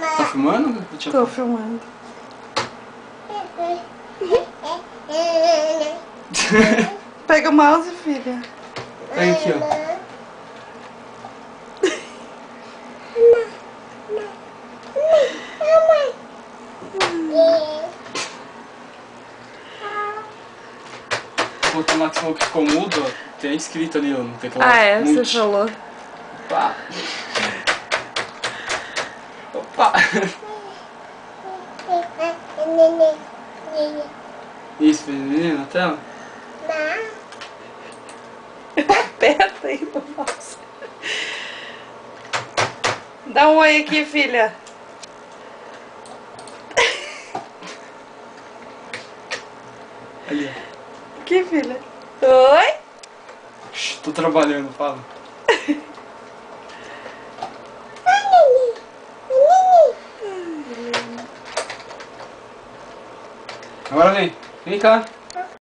Tá filmando? Tô filmando. Pega o mouse, filha. Pega aqui, ó. O tomate falou que ficou mudo, ó. Tem escrito ali, ó, no teclado. Ah, é? Você Mute. falou. Opa! Opa! Isso, menina na tela? Aperta aí no mouse. Dá um oi aqui, filha. Ali. Aqui, filha. Oi? Tô trabalhando, fala. Agora vem. Vem cá.